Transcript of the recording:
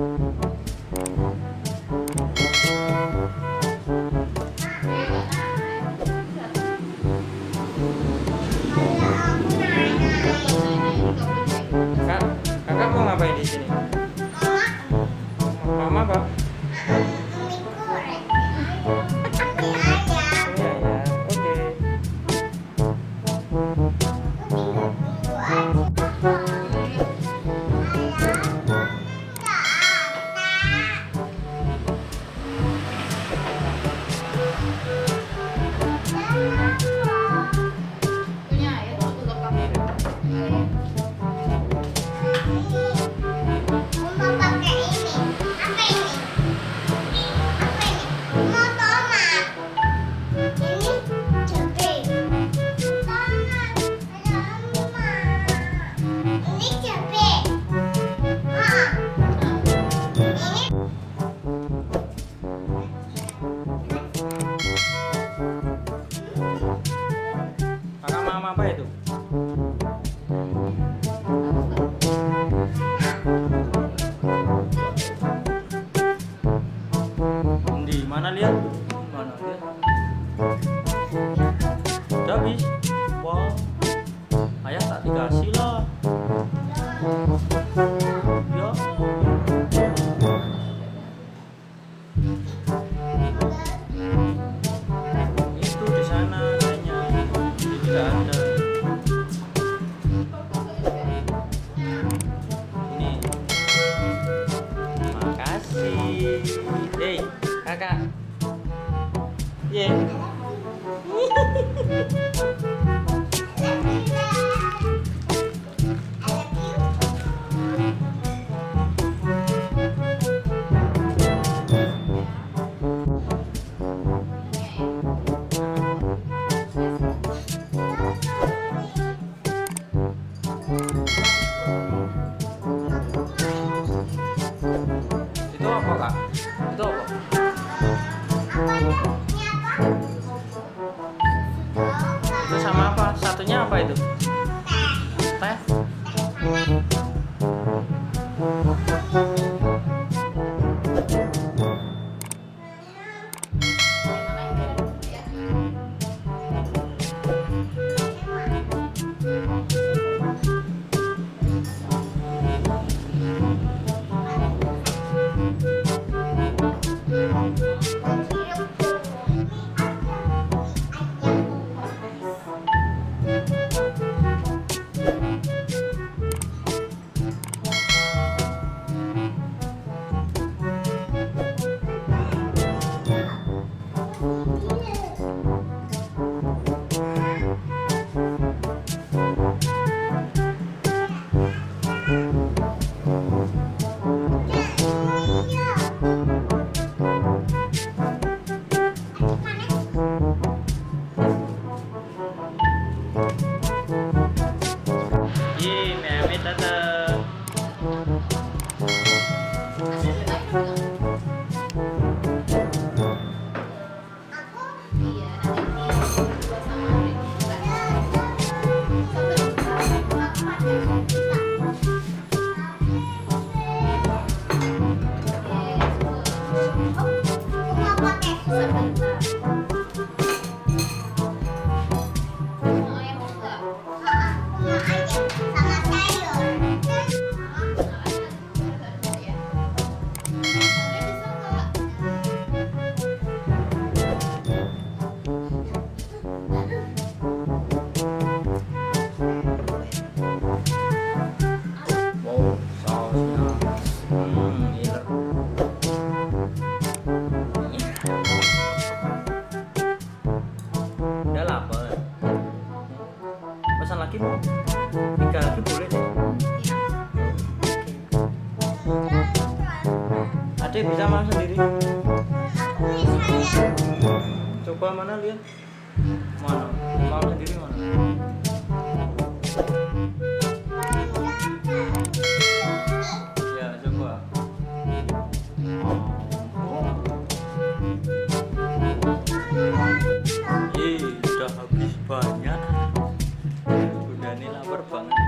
Kak, kakak mau ngapain di sini? Kakak kakak. Ye. Satunya apa itu? Teh? Pesan lagi mau? Tiga lagi boleh deh. Adik bisa makan sendiri. Coba mana lihat? Mana? Mau sendiri mana? cuerpo.